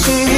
She